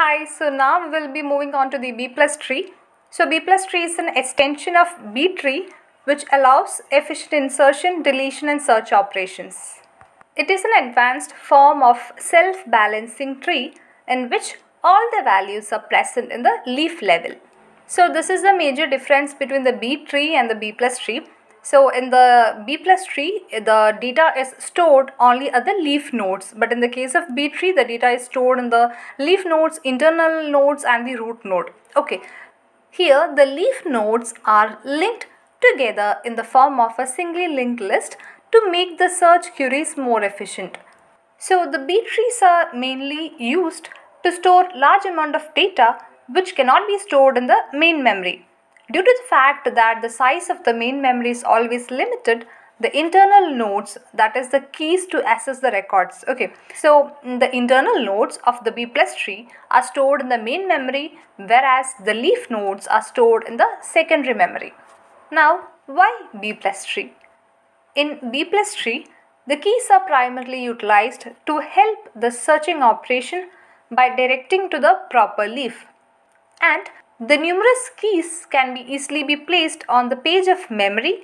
Hi, so now we will be moving on to the B plus tree. So B plus tree is an extension of B tree which allows efficient insertion, deletion and search operations. It is an advanced form of self-balancing tree in which all the values are present in the leaf level. So this is the major difference between the B tree and the B plus tree. So in the B plus tree, the data is stored only at the leaf nodes. But in the case of B tree, the data is stored in the leaf nodes, internal nodes and the root node. Okay. Here the leaf nodes are linked together in the form of a singly linked list to make the search queries more efficient. So the B trees are mainly used to store large amount of data which cannot be stored in the main memory. Due to the fact that the size of the main memory is always limited, the internal nodes that is the keys to access the records. Okay so mm, the internal nodes of the b plus tree are stored in the main memory whereas the leaf nodes are stored in the secondary memory. Now why b plus tree in b plus tree the keys are primarily utilized to help the searching operation by directing to the proper leaf. And the numerous keys can be easily be placed on the page of memory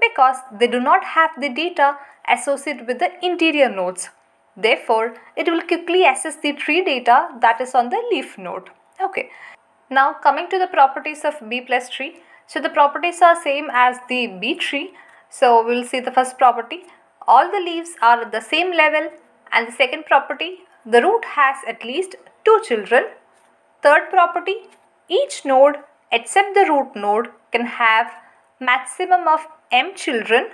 because they do not have the data associated with the interior nodes. Therefore, it will quickly access the tree data that is on the leaf node. Okay. Now coming to the properties of B plus tree. So the properties are same as the B tree. So we'll see the first property. All the leaves are at the same level and the second property, the root has at least two children. Third property, each node except the root node can have maximum of m children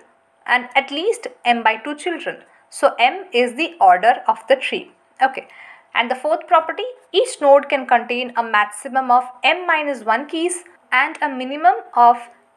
and at least m by 2 children. So m is the order of the tree. Okay. And the fourth property, each node can contain a maximum of m minus 1 keys and a minimum of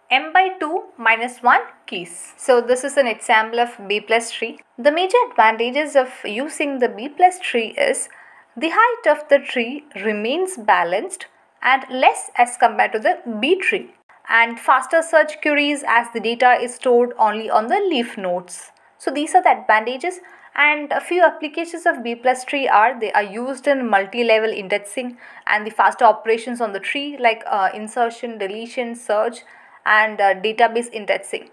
m by 2 minus 1 keys. So this is an example of B plus tree. The major advantages of using the B plus tree is the height of the tree remains balanced and less as compared to the B tree and faster search queries as the data is stored only on the leaf nodes. So these are the advantages and a few applications of B plus tree are they are used in multi-level indexing and the faster operations on the tree like uh, insertion, deletion, search and uh, database indexing.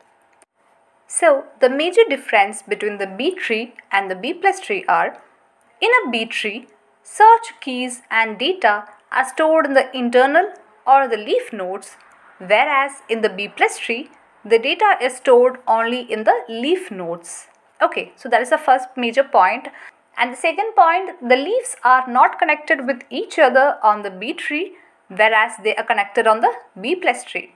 So the major difference between the B tree and the B plus tree are in a B tree, search keys and data are stored in the internal or the leaf nodes whereas in the B plus tree the data is stored only in the leaf nodes. Okay, so that is the first major point. And the second point, the leaves are not connected with each other on the B tree whereas they are connected on the B plus tree.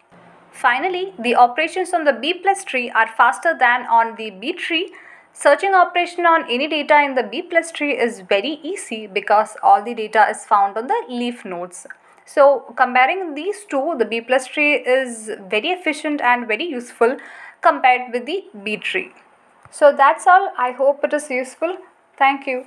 Finally, the operations on the B plus tree are faster than on the B tree Searching operation on any data in the B plus tree is very easy because all the data is found on the leaf nodes. So comparing these two, the B plus tree is very efficient and very useful compared with the B tree. So that's all. I hope it is useful. Thank you.